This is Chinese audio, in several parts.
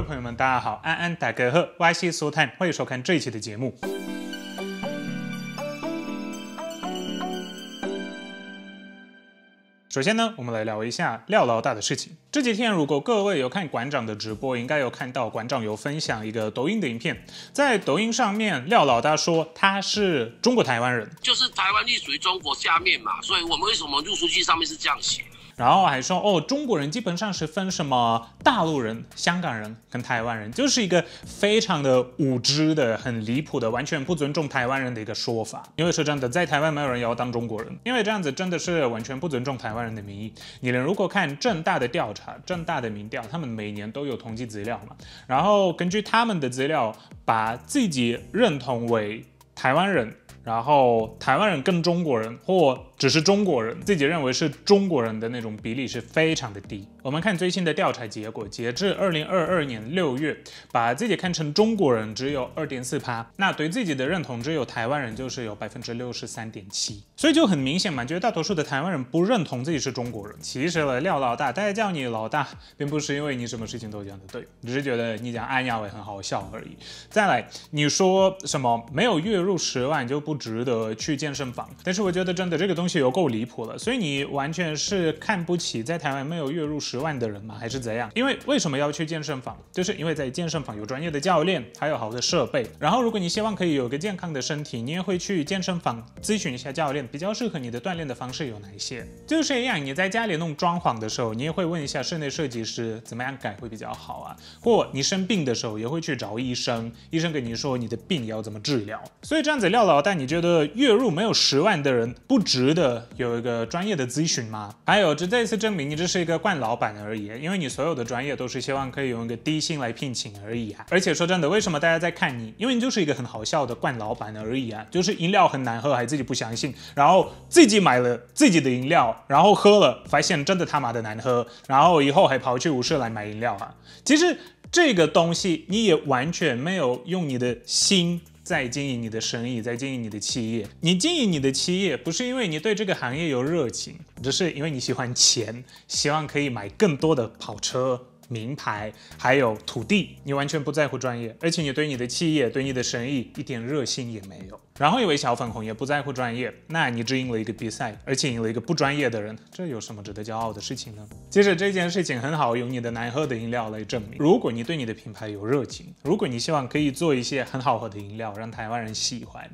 位朋友们，大家好，安安大哥和歪西苏探，欢迎收看这一期的节目。首先呢，我们来聊一下廖老大的事情。这几天，如果各位有看馆长的直播，应该有看到馆长有分享一个抖音的影片，在抖音上面，廖老大说他是中国台湾人，就是台湾隶属于中国下面嘛，所以我们为什么入书记上面是这样写？然后还说哦，中国人基本上是分什么大陆人、香港人跟台湾人，就是一个非常的无知的、很离谱的、完全不尊重台湾人的一个说法。因为说真的，在台湾没有人要当中国人，因为这样子真的是完全不尊重台湾人的民意。你们如果看正大的调查、正大的民调，他们每年都有统计资料嘛，然后根据他们的资料，把自己认同为台湾人。然后台湾人跟中国人，或只是中国人自己认为是中国人的那种比例是非常的低。我们看最新的调查结果，截至二零二二年六月，把自己看成中国人只有二点四趴，那对自己的认同只有台湾人就是有百分之六十三点七，所以就很明显嘛，绝大多数的台湾人不认同自己是中国人。其实了，廖老大，大家叫你老大，并不是因为你什么事情都讲的对，只是觉得你讲安亚伟很好笑而已。再来，你说什么没有月入十万就不。不值得去健身房，但是我觉得真的这个东西有够离谱了，所以你完全是看不起在台湾没有月入十万的人吗？还是怎样？因为为什么要去健身房？就是因为在健身房有专业的教练，还有好的设备。然后如果你希望可以有个健康的身体，你也会去健身房咨询一下教练，比较适合你的锻炼的方式有哪一些。就是一样，你在家里弄装潢的时候，你也会问一下室内设计师怎么样改会比较好啊？或你生病的时候也会去找医生，医生跟你说你的病要怎么治疗。所以这样子廖老大。你觉得月入没有十万的人不值得有一个专业的咨询吗？还有，这再一次证明你只是一个惯老板而已，因为你所有的专业都是希望可以用一个低薪来聘请而已啊。而且说真的，为什么大家在看你？因为你就是一个很好笑的惯老板而已啊，就是饮料很难喝还自己不相信，然后自己买了自己的饮料，然后喝了发现真的他妈的难喝，然后以后还跑去舞社来买饮料啊。其实这个东西你也完全没有用你的心。在经营你的生意，在经营你的企业。你经营你的企业，不是因为你对这个行业有热情，只是因为你喜欢钱，希望可以买更多的跑车。名牌还有土地，你完全不在乎专业，而且你对你的企业、对你的生意一点热心也没有。然后一位小粉红也不在乎专业，那你只赢了一个比赛，而且赢了一个不专业的人，这有什么值得骄傲的事情呢？其实这件事情很好用你的难喝的饮料来证明。如果你对你的品牌有热情，如果你希望可以做一些很好喝的饮料，让台湾人喜欢，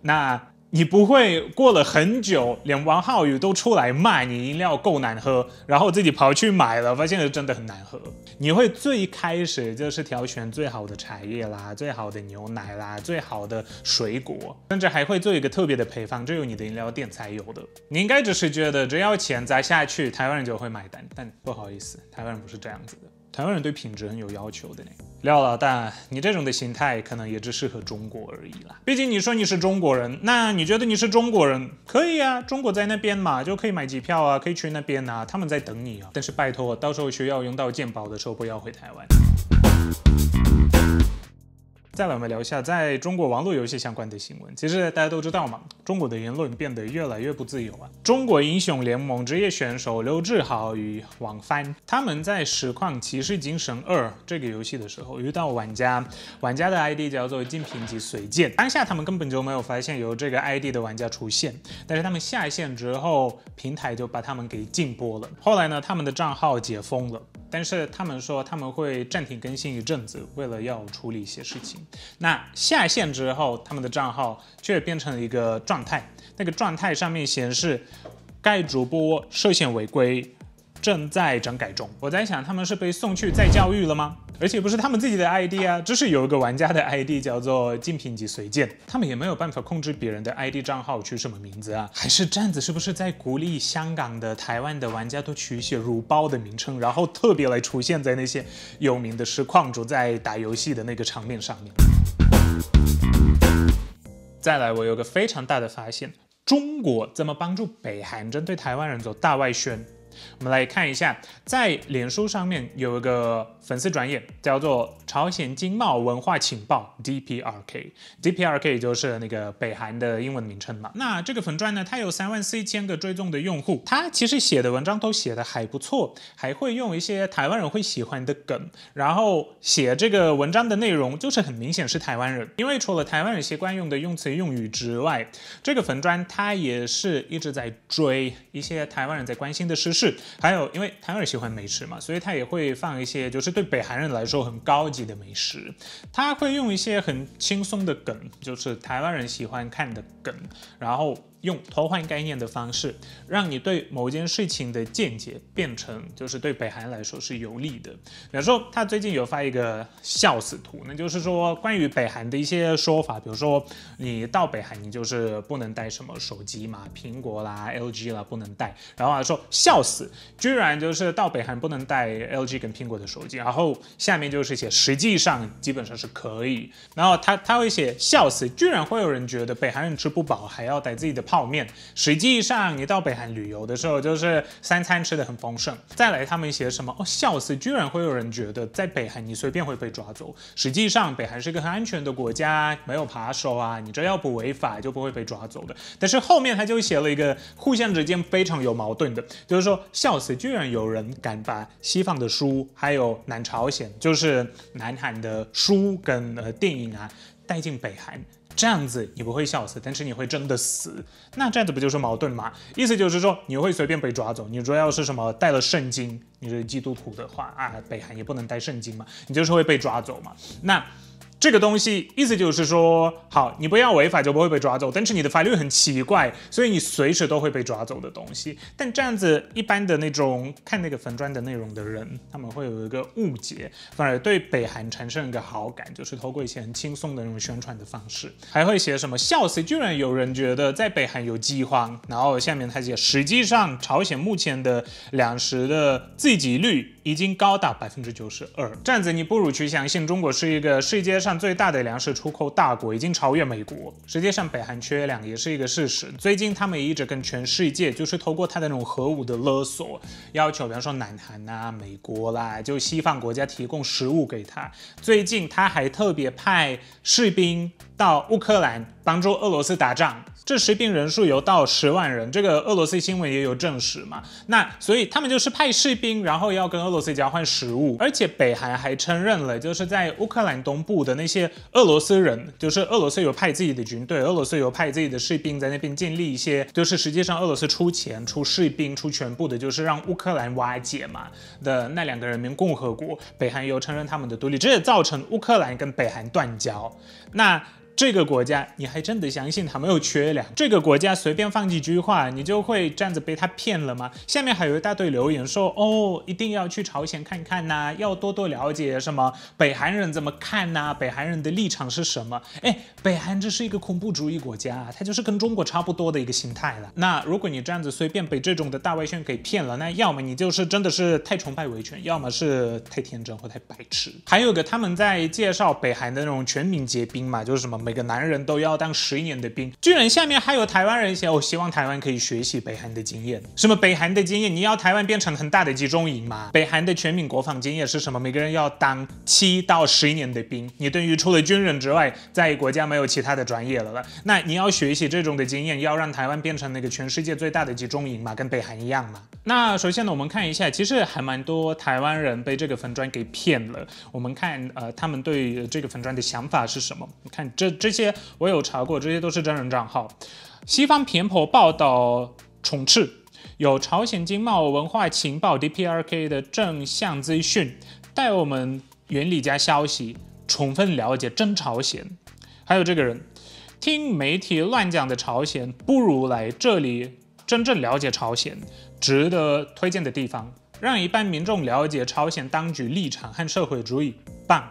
那。你不会过了很久，连王浩宇都出来骂你饮料够难喝，然后自己跑去买了，发现是真的很难喝。你会最开始就是挑选最好的茶叶啦，最好的牛奶啦，最好的水果，甚至还会做一个特别的配方，只有你的饮料店才有的。你应该只是觉得只要钱砸下去，台湾人就会买单，但不好意思，台湾人不是这样子的。台湾人对品质很有要求的呢，廖老大，你这种的心态可能也只适合中国而已啦。毕竟你说你是中国人，那你觉得你是中国人可以啊，中国在那边嘛，就可以买机票啊，可以去那边啊，他们在等你啊。但是拜托，到时候需要用到鉴宝的时候，不要回台湾。再来，我们聊一下在中国网络游戏相关的新闻。其实大家都知道嘛，中国的言论变得越来越不自由啊。中国英雄联盟职业选手刘志豪与王帆，他们在实况《骑士精神二》这个游戏的时候，遇到玩家，玩家的 ID 叫做金平级随剑。当下他们根本就没有发现有这个 ID 的玩家出现，但是他们下线之后，平台就把他们给禁播了。后来呢，他们的账号解封了。但是他们说他们会暂停更新一阵子，为了要处理一些事情。那下线之后，他们的账号却变成了一个状态，那个状态上面显示该主播涉嫌违规。正在整改中，我在想他们是被送去再教育了吗？而且不是他们自己的 ID 啊，这是有一个玩家的 ID 叫做精品级随剑，他们也没有办法控制别人的 ID 账号取什么名字啊？还是这样子？是不是在鼓励香港的、台湾的玩家都取一些乳包的名称，然后特别来出现在那些有名的实况主在打游戏的那个场面上面？再来，我有个非常大的发现，中国怎么帮助北韩针对台湾人做大外宣？我们来看一下，在脸书上面有一个粉丝专业叫做朝鲜经贸文化情报 DPRK，DPRK 就是那个北韩的英文名称嘛。那这个粉专呢，它有三万四千个追踪的用户，它其实写的文章都写的还不错，还会用一些台湾人会喜欢的梗，然后写这个文章的内容就是很明显是台湾人，因为除了台湾人习惯用的用词用语之外，这个粉专它也是一直在追一些台湾人在关心的事。是，还有因为台湾人喜欢美食嘛，所以他也会放一些就是对北韩人来说很高级的美食。他会用一些很轻松的梗，就是台湾人喜欢看的梗，然后。用偷换概念的方式，让你对某件事情的见解变成就是对北韩来说是有利的。比如说，他最近有发一个笑死图，那就是说关于北韩的一些说法，比如说你到北韩，你就是不能带什么手机嘛，苹果啦、LG 啦不能带。然后他说笑死，居然就是到北韩不能带 LG 跟苹果的手机。然后下面就是写实际上基本上是可以。然后他他会写笑死，居然会有人觉得北韩人吃不饱还要带自己的。泡面，实际上你到北韩旅游的时候，就是三餐吃的很丰盛。再来，他们写什么？哦，笑死！居然会有人觉得在北韩你随便会被抓走。实际上，北韩是个很安全的国家，没有扒手啊，你只要不违法就不会被抓走的。但是后面他就写了一个互相之间非常有矛盾的，就是说笑死，居然有人敢把西方的书，还有南朝鲜，就是南韩的书跟呃电影啊带进北韩。这样子你不会笑死，但是你会真的死。那这样子不就是矛盾吗？意思就是说你会随便被抓走。你说要是什么带了圣经，你是基督徒的话啊，北韩也不能带圣经嘛，你就是会被抓走嘛。那。这个东西意思就是说，好，你不要违法就不会被抓走，但是你的法律很奇怪，所以你随时都会被抓走的东西。但这样子，一般的那种看那个粉砖的内容的人，他们会有一个误解，反而对北韩产生一个好感，就是透过一些很轻松的那种宣传的方式，还会写什么笑死，居然有人觉得在北韩有饥荒，然后下面他写，实际上朝鲜目前的粮食的自给率已经高达百分之九十二，这样子你不如去相信中国是一个世界上。最大的粮食出口大国已经超越美国。实际上，北韩缺粮也是一个事实。最近他们一直跟全世界，就是透过他的那种核武的勒索，要求，比方说南韩啊、美国啦，就西方国家提供食物给他。最近他还特别派士兵到乌克兰帮助俄罗斯打仗。这士兵人数有到十万人，这个俄罗斯新闻也有证实嘛？那所以他们就是派士兵，然后要跟俄罗斯交换食物，而且北韩还承认了，就是在乌克兰东部的那些俄罗斯人，就是俄罗斯有派自己的军队，俄罗斯有派自己的士兵在那边建立一些，就是实际上俄罗斯出钱出士兵出全部的，就是让乌克兰瓦解嘛的那两个人民共和国，北韩有承认他们的独立，这也造成乌克兰跟北韩断交。那。这个国家，你还真的相信他没有缺粮？这个国家随便放几句话，你就会这样子被他骗了吗？下面还有一大堆留言说，哦，一定要去朝鲜看看呐，要多多了解什么北韩人怎么看呐，北韩人的立场是什么？哎，北韩这是一个恐怖主义国家，它就是跟中国差不多的一个心态了。那如果你这样子随便被这种的大外宣给骗了，那要么你就是真的是太崇拜维权，要么是太天真或太白痴。还有个他们在介绍北韩的那种全民皆兵嘛，就是什么。每个男人都要当十年的兵，居然下面还有台湾人写，我希望台湾可以学习北韩的经验。什么北韩的经验？你要台湾变成很大的集中营吗？北韩的全民国防经验是什么？每个人要当七到十年的兵，你等于除了军人之外，在国家没有其他的专业了了。那你要学习这种的经验，要让台湾变成那个全世界最大的集中营嘛？跟北韩一样嘛？那首先呢，我们看一下，其实还蛮多台湾人被这个粉砖给骗了。我们看，呃，他们对这个粉砖的想法是什么？你看这。这些我有查过，这些都是真人账号。西方偏颇报道充斥，有朝鲜经贸文化情报 DPRK 的正向资讯，带我们原理加消息，充分了解真朝鲜。还有这个人，听媒体乱讲的朝鲜，不如来这里真正了解朝鲜，值得推荐的地方，让一般民众了解朝鲜当局立场和社会主义，棒。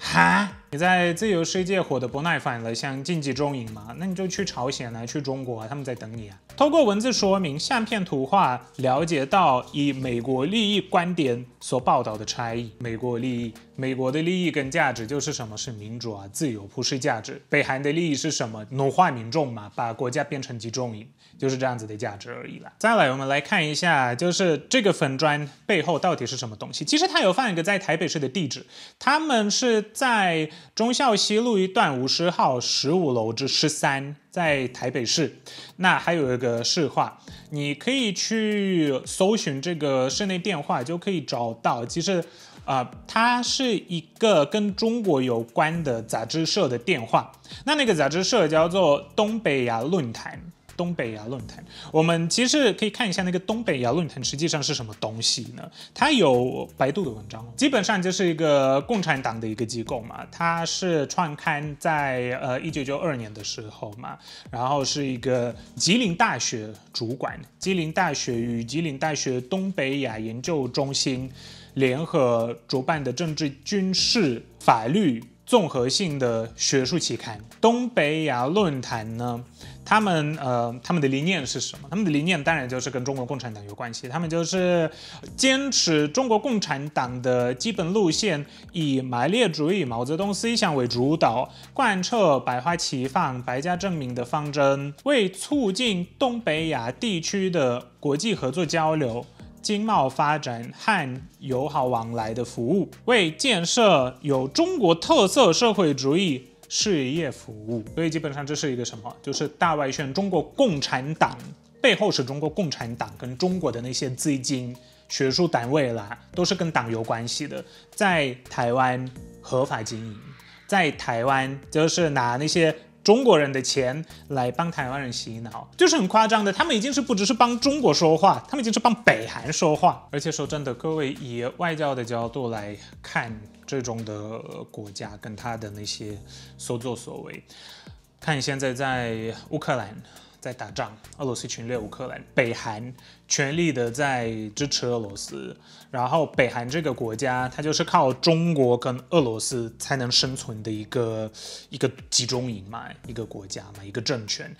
哈。在自由世界活得不耐烦了，想晋级中营嘛？那你就去朝鲜啊，去中国啊，他们在等你啊。通过文字说明、相片图画，了解到以美国利益观点所报道的差异。美国利益，美国的利益跟价值就是什么？是民主啊，自由，普世价值。北韩的利益是什么？奴化民众嘛，把国家变成集中营，就是这样子的价值而已啦。再来，我们来看一下，就是这个粉砖背后到底是什么东西？其实它有放一个在台北市的地址，他们是在忠孝西路一段五十号十五楼至十三。在台北市，那还有一个市话，你可以去搜寻这个室内电话，就可以找到。其实，啊，它是一个跟中国有关的杂志社的电话。那那个杂志社叫做东北亚论坛。东北亚论坛，我们其实可以看一下那个东北亚论坛实际上是什么东西呢？它有百度的文章，基本上就是一个共产党的一个机构嘛。它是创刊在呃一九九二年的时候嘛，然后是一个吉林大学主管，吉林大学与吉林大学东北亚研究中心联合主办的政治、军事、法律综合性的学术期刊。东北亚论坛呢？他们呃，他们的理念是什么？他们的理念当然就是跟中国共产党有关系。他们就是坚持中国共产党的基本路线，以马列主义、毛泽东思想为主导，贯彻百花齐放、百家争鸣的方针，为促进东北亚地区的国际合作交流、经贸发展和友好往来的服务，为建设有中国特色社会主义。事业服务，所以基本上这是一个什么？就是大外宣，中国共产党背后是中国共产党跟中国的那些资金、学术单位啦，都是跟党有关系的，在台湾合法经营，在台湾就是拿那些中国人的钱来帮台湾人洗脑，就是很夸张的。他们已经是不只是帮中国说话，他们已经是帮北韩说话。而且说真的，各位以外交的角度来看。这种的国家跟他的那些所作所为，看现在在乌克兰在打仗，俄罗斯侵略乌克兰，北韩全力的在支持俄罗斯，然后北韩这个国家，它就是靠中国跟俄罗斯才能生存的一个一个集中营嘛，一个国家嘛，一个政权。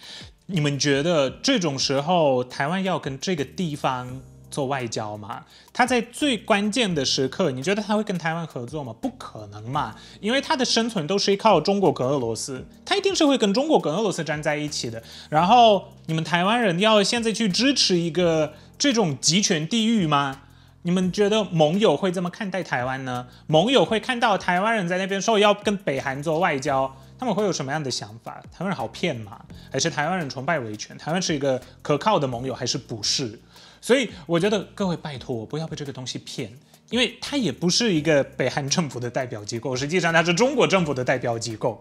你们觉得这种时候，台湾要跟这个地方？做外交嘛，他在最关键的时刻，你觉得他会跟台湾合作吗？不可能嘛，因为他的生存都是依靠中国跟俄罗斯，他一定是会跟中国跟俄罗斯站在一起的。然后你们台湾人要现在去支持一个这种集权地域吗？你们觉得盟友会这么看待台湾呢？盟友会看到台湾人在那边说要跟北韩做外交，他们会有什么样的想法？台湾人好骗吗？还是台湾人崇拜维权？台湾是一个可靠的盟友，还是不是？所以我觉得各位拜托，不要被这个东西骗，因为它也不是一个北韩政府的代表机构，实际上它是中国政府的代表机构，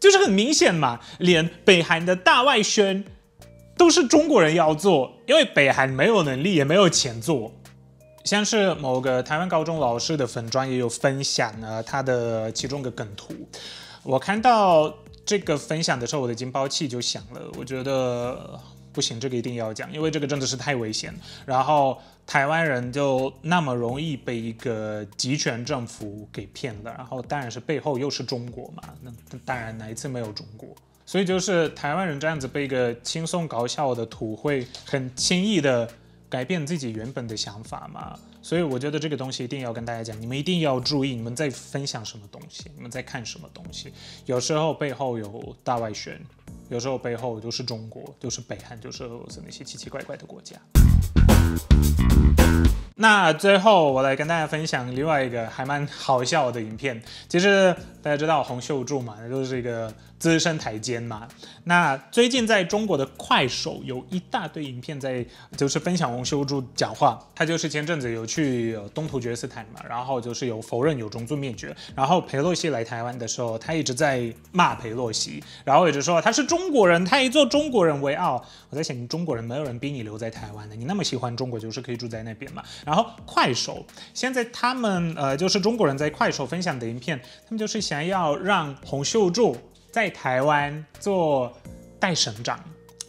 就是很明显嘛，连北韩的大外宣都是中国人要做，因为北韩没有能力也没有钱做。像是某个台湾高中老师的粉专也有分享了他的其中一个梗图，我看到这个分享的时候，我的警报器就响了，我觉得。不行，这个一定要讲，因为这个真的是太危险。然后台湾人就那么容易被一个集权政府给骗了，然后当然是背后又是中国嘛，那当然哪一次没有中国？所以就是台湾人这样子被一个轻松搞笑的图，会很轻易的改变自己原本的想法嘛。所以我觉得这个东西一定要跟大家讲，你们一定要注意，你们在分享什么东西，你们在看什么东西，有时候背后有大外宣。有时候背后就是中国，就是北韩，就是俄罗斯那些奇奇怪怪的国家。那最后我来跟大家分享另外一个还蛮好笑的影片。其实大家知道洪秀柱嘛，那就是一个资深台监嘛。那最近在中国的快手有一大堆影片在，就是分享洪秀柱讲话。他就是前阵子有去东突厥斯坦嘛，然后就是有否认有种族灭绝。然后裴洛西来台湾的时候，他一直在骂裴洛西，然后一直说他是中国人，他以做中国人为傲。我在想，你中国人没有人逼你留在台湾的，你那么喜欢中国，就是可以住在那边嘛。然后快手现在他们呃就是中国人在快手分享的影片，他们就是想要让洪秀柱在台湾做代省长，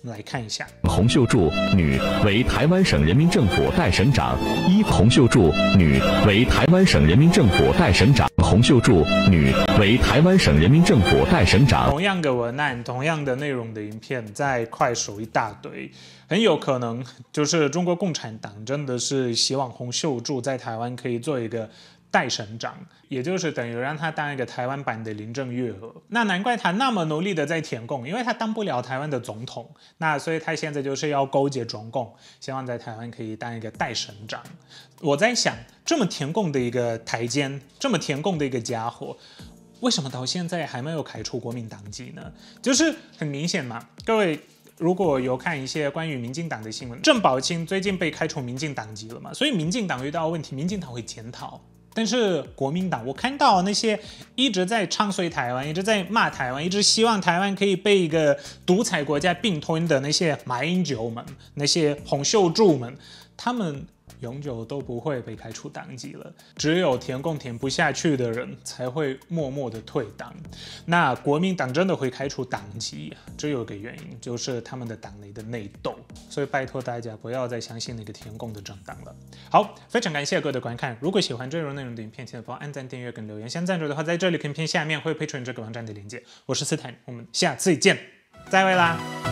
我们来看一下。洪秀柱，女，为台湾省人民政府代省长。一，洪秀柱，女，为台湾省人民政府代省长。洪秀柱，女，为台湾省人民政府代省长。同样的文案，同样的内容的影片，在快手一大堆，很有可能就是中国共产党真的是希望洪秀柱在台湾可以做一个。代省长，也就是等于让他当一个台湾版的林郑月娥。那难怪他那么努力的在填供，因为他当不了台湾的总统，那所以他现在就是要勾结中共，希望在台湾可以当一个代省长。我在想，这么填供的一个台奸，这么填供的一个家伙，为什么到现在还没有开除国民党籍呢？就是很明显嘛，各位如果有看一些关于民进党的新闻，郑宝清最近被开除民进党籍了嘛，所以民进党遇到问题，民进党会检讨。但是国民党，我看到那些一直在唱衰台湾、一直在骂台湾、一直希望台湾可以被一个独裁国家并吞的那些马英九们、那些洪秀柱们，他们。永久都不会被开除党籍了，只有填共填不下去的人才会默默的退党。那国民党真的会开除党籍，只有一个原因，就是他们的党内的内斗。所以拜托大家不要再相信那个填共的政党了。好，非常感谢各位的观看。如果喜欢这种内容的影片，请帮按赞、订阅跟留言。想赞助的话，在这里影片下面会配出这个网站的链接。我是斯坦，我们下次见，再会啦。